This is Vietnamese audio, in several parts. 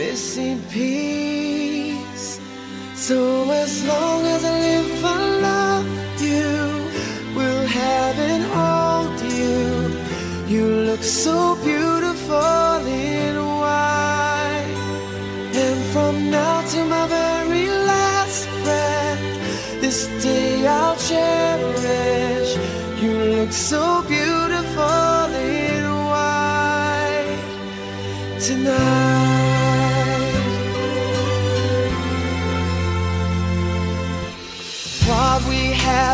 missing piece. So as long as I live, I love you. We'll have and hold you. You look so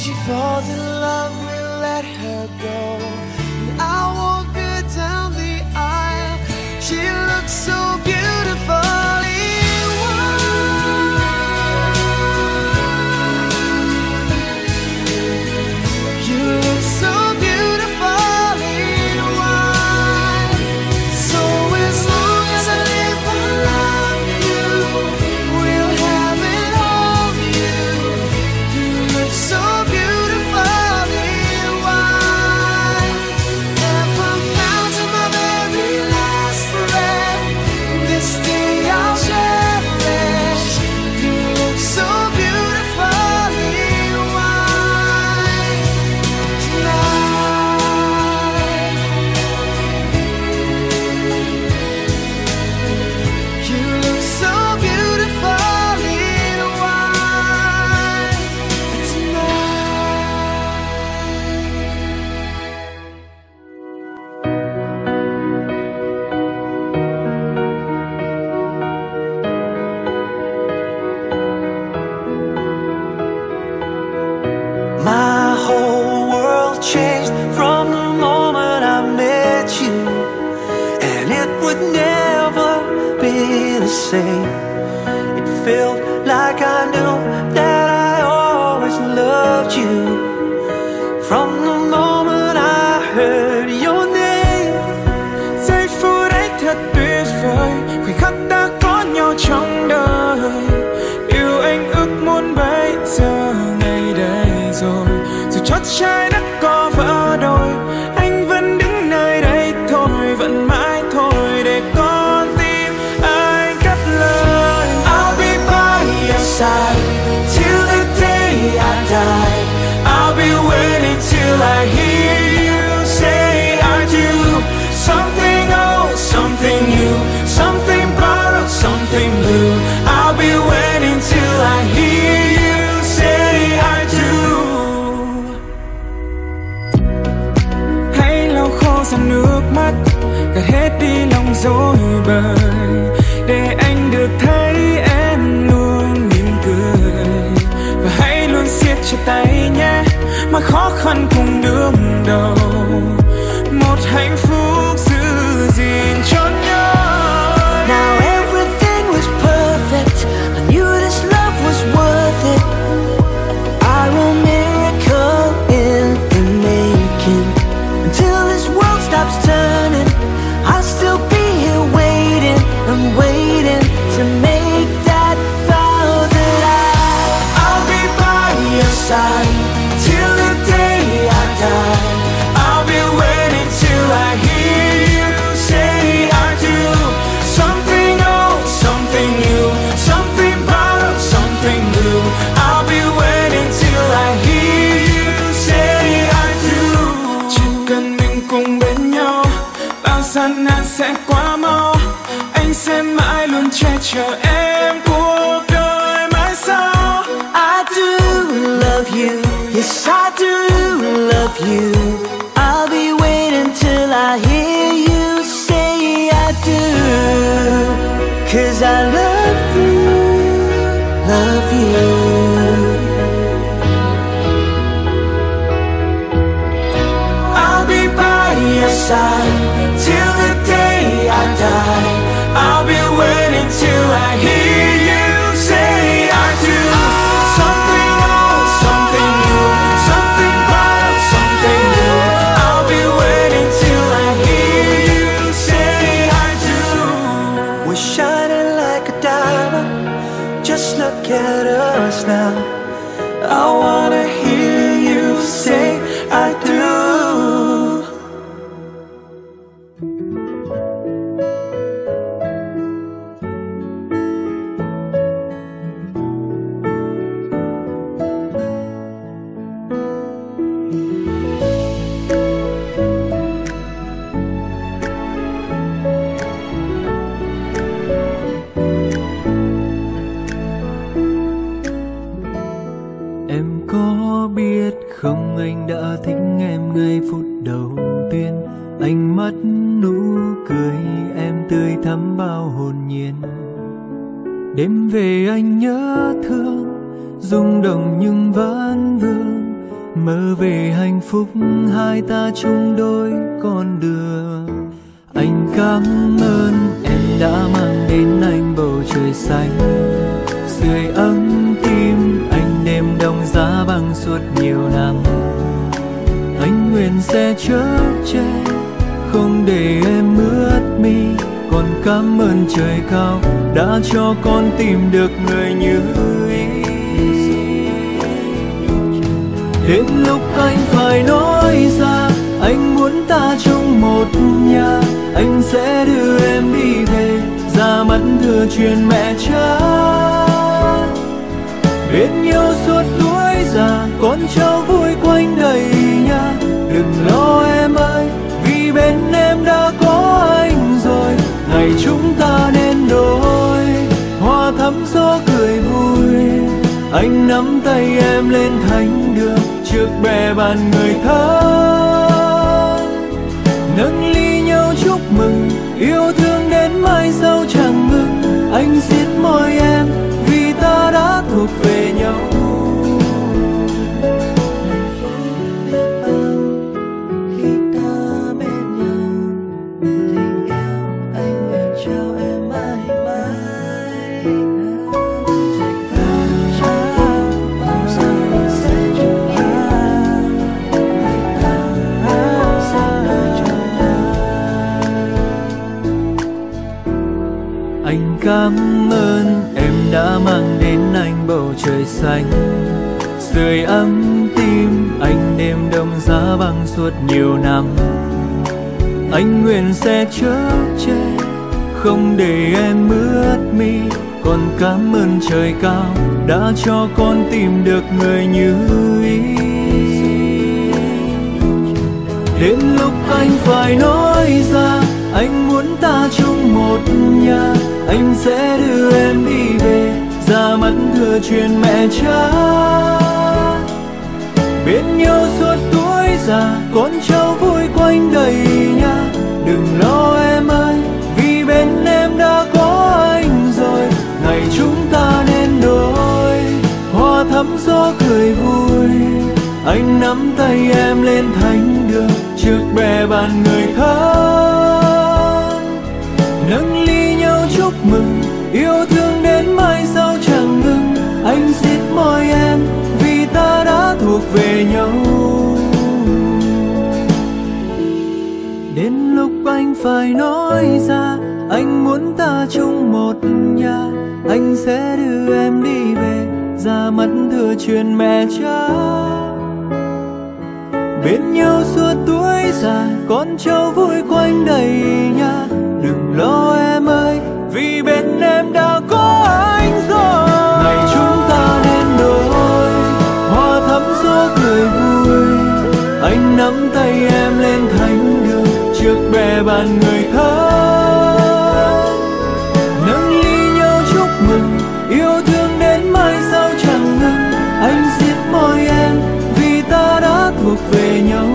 she falls in love, we let her go. And I walk her down the aisle. She looks so beautiful. Just look at us now. I wanna hear you say I do. Ấm tim, anh đêm đông giá băng suốt nhiều năm. Anh nguyện sẽ chở che, không để em ướt mi. Còn cảm ơn trời cao đã cho con tìm được người như ý. Đến lúc anh phải nói ra, anh muốn ta chung một nhà. Anh sẽ đưa em đi về, ra mắt thừa truyền mẹ cha bên nhau suốt tuổi già, con cháu vui quanh đầy nhà. Đừng lo em ơi, vì bên em đã có anh rồi. Ngày chúng ta nên đôi, hoa thắm gió cười vui. Anh nắm tay em lên thánh đường, trước bè bàn người thân nâng ly nhau chúc mừng, yêu thương đến mai sau chẳng ngừng. Anh xiết môi em nhau suốt nhiều năm. Anh nguyện sẽ chở che, không để em ướt mi. Còn cảm ơn trời cao đã cho con tìm được người như ý. Đến lúc anh phải nói ra, anh muốn ta chung một nhà. Anh sẽ đưa em đi về, ra mắt thừa truyền mẹ cha. Bên nhau suốt con cháu vui quanh đầy nhà. Đừng lo em ơi, vì bên em đã có anh rồi. Ngày chúng ta nên đôi, hoa thắm gió cười vui. Anh nắm tay em lên thánh đường, trước bè bàn người thân. Nâng ly nhau chúc mừng, yêu thương đến mai sau chẳng ngừng. Anh xiết môi em, vì ta đã thuộc về nhau. Phải nói ra, anh muốn ta chung một nhà. Anh sẽ đưa em đi về, ra mắt thừa truyền mẹ cha. Bên nhau suốt tuổi già, con cháu vui quanh đầy nhà. Đừng lo em ơi, vì bên em đã có anh rồi. Ngày chúng ta nên đôi hoa thắm gió cười vui. Anh nắm tay em lên thánh ngàn người thân nâng ly nhau chúc mừng, yêu thương đến mai sau chẳng ngừng. Anh giết môi em vì ta đã thuộc về nhau.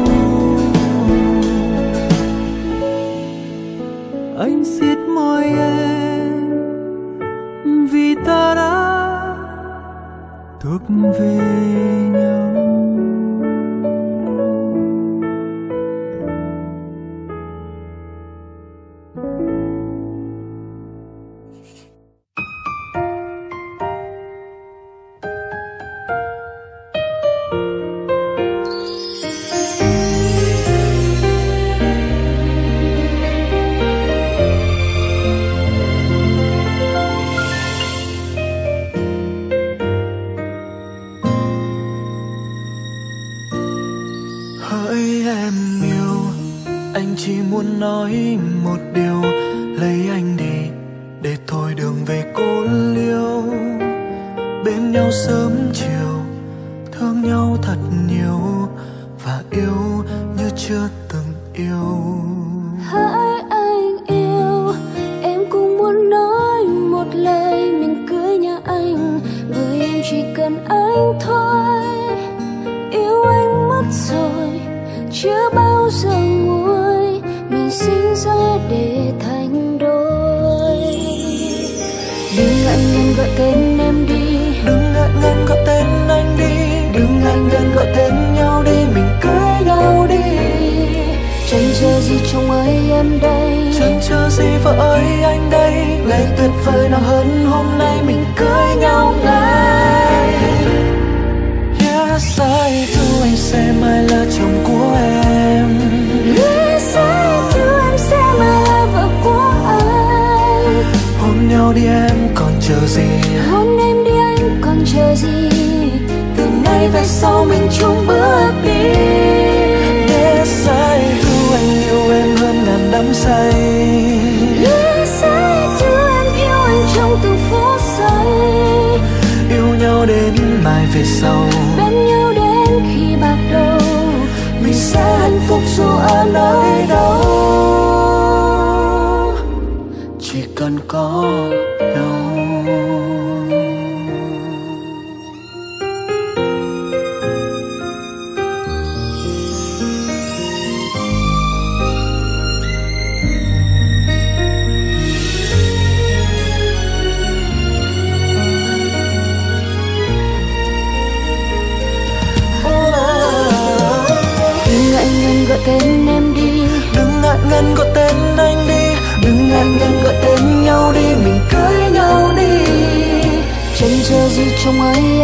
Anh xiết môi em vì ta đã thuộc về chờ gì? Hôn em đi anh còn chờ gì? Từ nay về sau mình chung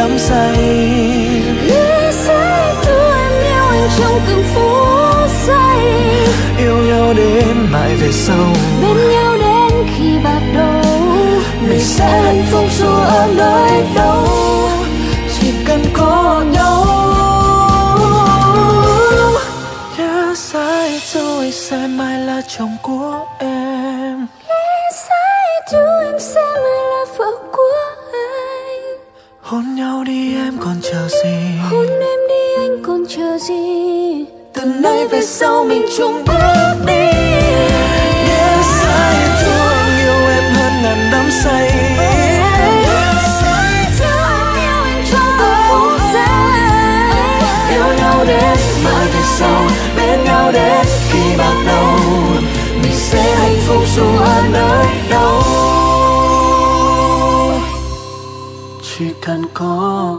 đắm say. Do, em yêu anh trong từng phút giây Yêu nhau đến mãi về sau. Bên nhau đến khi bạc đầu. Mình sẽ hạnh phúc dù ở nơi đâu gì? Từ nay về sau mình chung bước đi. Yes, sai thương yêu em hơn ngàn đắm say. Yêu nhau đến mãi về sau bên nhau đến khi bạc đầu. Mình sẽ hạnh phúc dù ở nơi đâu. Chỉ cần có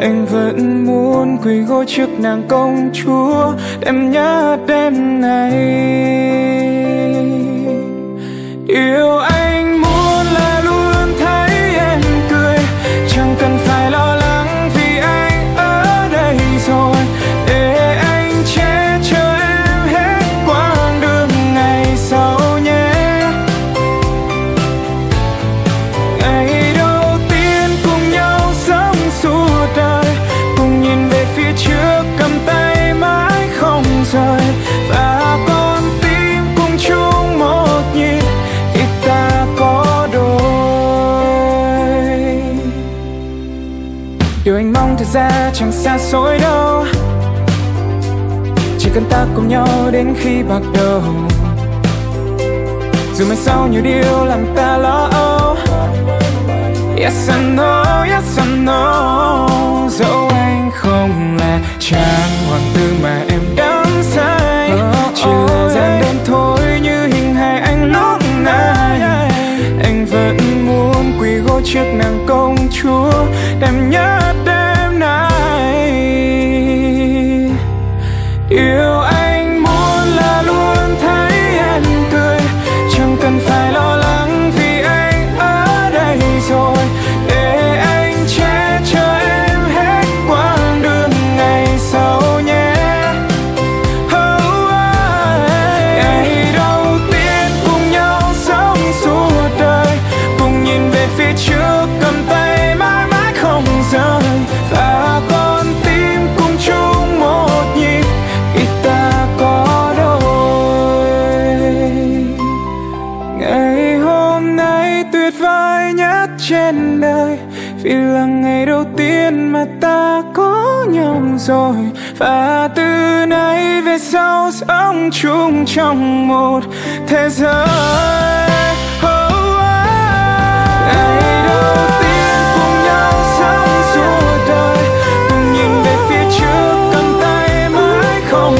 Anh vẫn muốn quỳ gối trước nàng công chúa Đêm nhớ đêm này. Yêu anh Thật ra chẳng xa xôi đâu. Chỉ cần ta cùng nhau đến khi bạc đầu. Dù mai sau nhiều điều làm ta lo âu. Yes I know, yes I know. Dẫu anh không là chàng hoàng tử mà em đắm say. Chỉ là gian đơn thôi như hình hài anh lúc này. Anh vẫn muốn quỳ gối trước nàng công chúa. Đêm nhất rồi Và từ nay về sau sống chung trong một thế giới. Không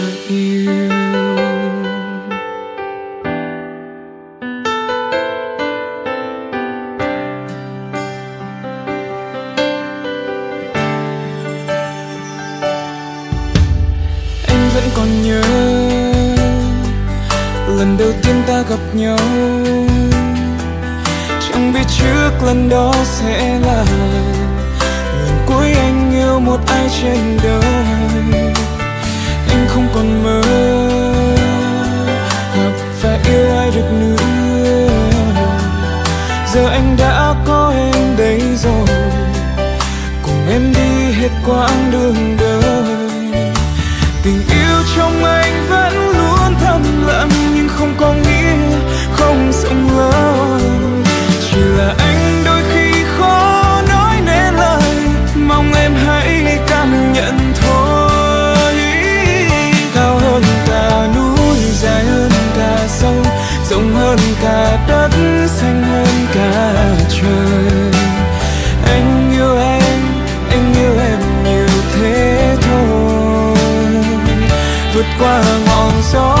Nhau. Chẳng biết trước lần đó sẽ là lần cuối anh yêu một ai trên đời. Anh không còn mơ gặp và yêu ai được nữa. Giờ anh đã có em đây rồi. Cùng em đi hết quãng đường đời. Tình yêu trong anh vẫn luôn thầm lặng nhưng không có nghĩa rộng lớn. Chỉ là anh đôi khi khó nói nên lời, mong em hãy cảm nhận thôi. Cao hơn cả núi, dài hơn cả sông, rộng hơn cả đất, xanh hơn cả trời. Anh yêu em, anh yêu em nhiều thế thôi. Vượt qua ngọn gió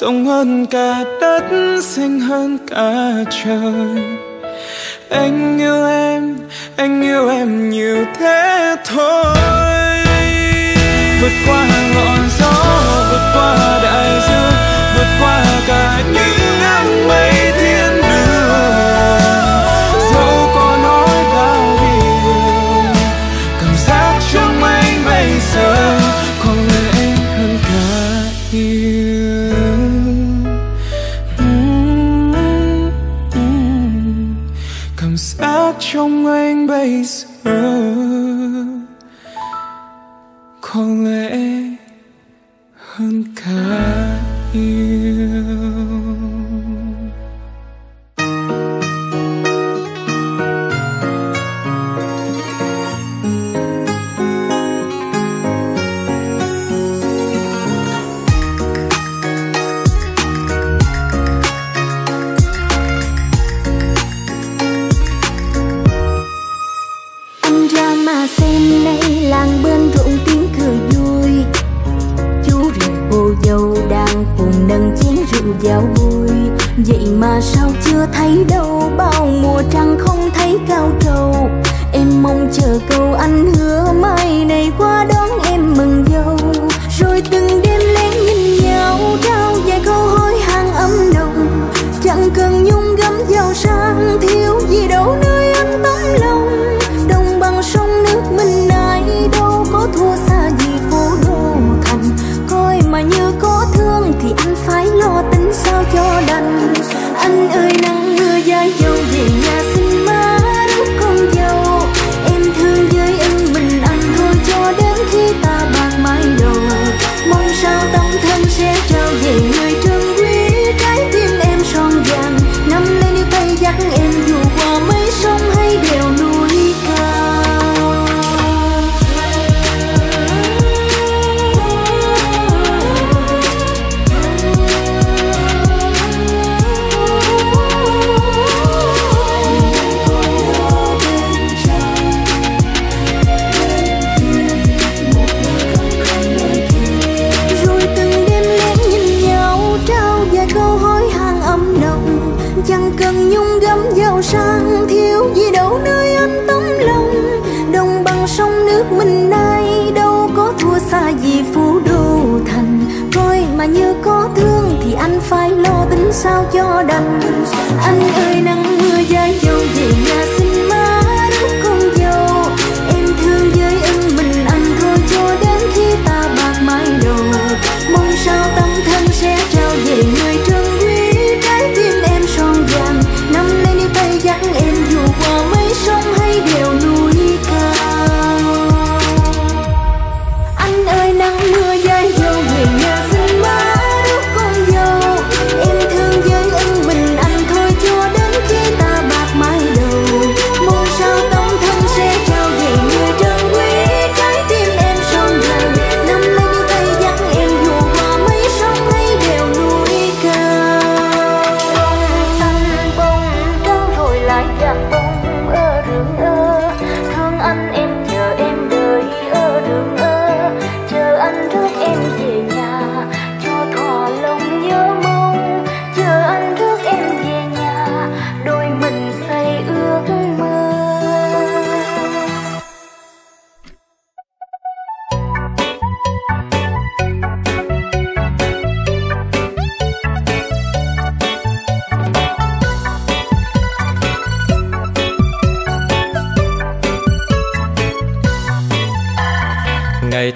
rộng hơn cả đất xanh hơn cả trời. Anh yêu em, anh yêu em nhiều thế thôi. Vượt qua ngọn gió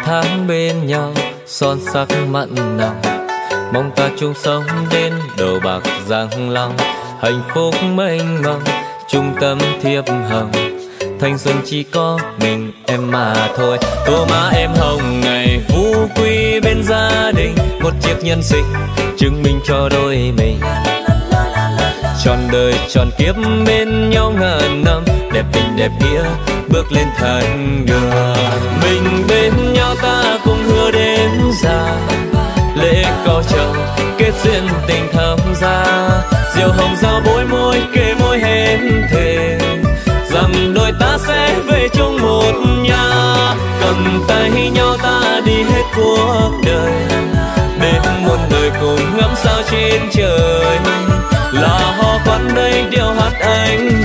tháng bên nhau, son sắc mặn nồng. Mong ta chung sống đến đầu bạc răng long. Hạnh phúc mênh mông, trung tâm thiệp hồng. Thanh xuân chỉ có mình em mà thôi. Tô má em hồng, ngày phú quý bên gia đình. Một chiếc nhân sinh chứng minh cho đôi mình. Tròn đời tròn kiếp bên nhau ngàn năm. Đẹp tình, đẹp nghĩa bước lên thành đường. Mình bên nhau đến lễ có chồng kết duyên tình thắm ra diều hồng giao bối môi, kề môi hẹn thề. Rằng đôi ta sẽ về chung một nhà. Cầm tay nhau ta đi hết cuộc đời. Bên muôn đời cùng ngắm sao trên trời. Là ho khoan đây điệu hát anh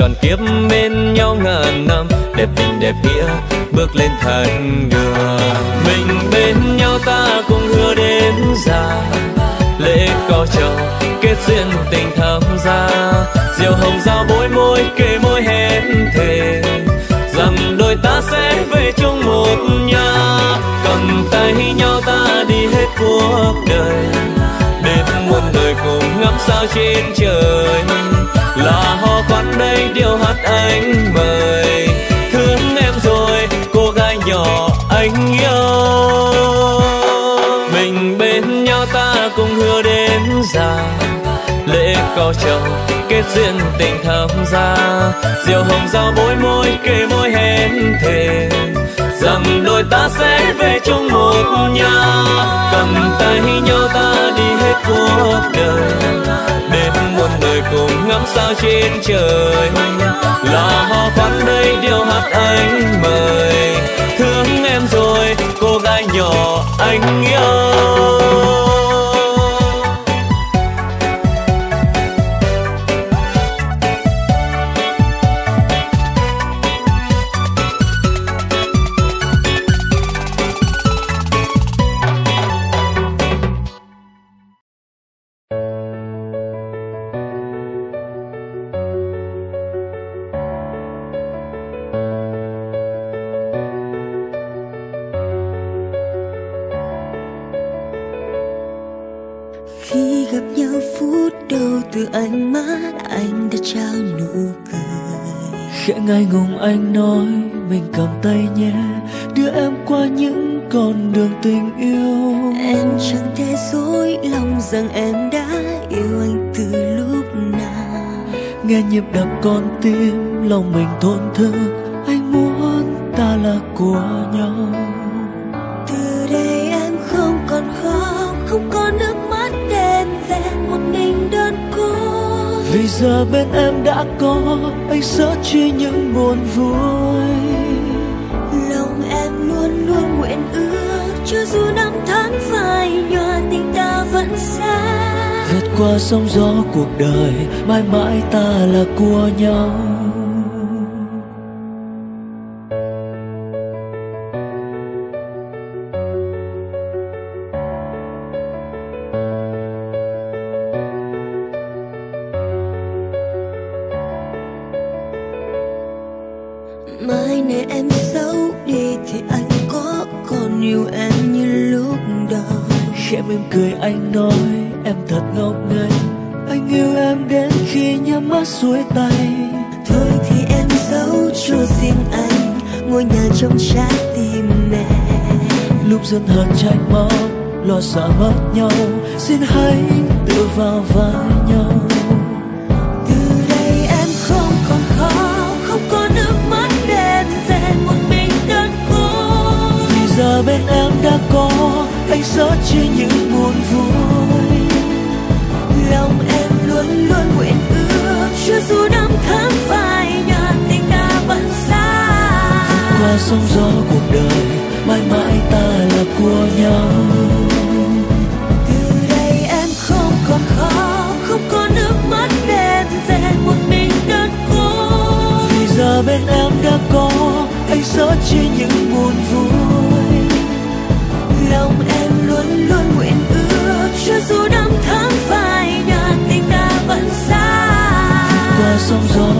tròn kiếp bên nhau ngàn năm, đẹp tình đẹp nghĩa bước lên thành đường. Mình bên nhau ta cùng hứa đến già, lễ có chồng kết duyên tình thắm gia diều hồng giao bối môi, kề môi hẹn thề, rằng đôi ta sẽ về chung một nhà. Cầm tay nhau ta đi hết cuộc đời đến muôn đời cùng ngắm sao trên trời là ho khoan đây điệu hát anh mời. Thương em rồi, cô gái nhỏ anh yêu. Mình bên nhau ta cùng hứa đến già. Lễ có chồng kết duyên tình thắm ra diều hồng giao bối môi, kề môi hẹn thề rằng đôi ta sẽ về chung một nhà. Cầm tay nhau ta đi hết cuộc đời. Đến muôn đời cùng ngắm sao trên trời. Là ho khoan đây điều hát anh mời. Thương em rồi, cô gái nhỏ anh yêu. Con tim lòng mình thổn thức anh muốn ta là của nhau. Từ đây em không còn khóc không có nước mắt đen vẹn một mình đơn côi. Vì giờ bên em đã có anh sợ chia những buồn vui. Lòng em luôn luôn nguyện ước cho dù năm tháng phai qua sóng gió cuộc đời mãi mãi ta là của nhau. Anh sợ chia những buồn vui. Lòng em luôn luôn nguyện ước chưa dù năm tháng phai nhạt, tình ta vẫn xa. Qua sóng gió cuộc đời, mãi mãi ta là của nhau. Từ đây em không còn khóc không có nước mắt đen về một mình đơn côi. Vì giờ bên em đã có, anh sợ chia những buồn vui. Ta vẫn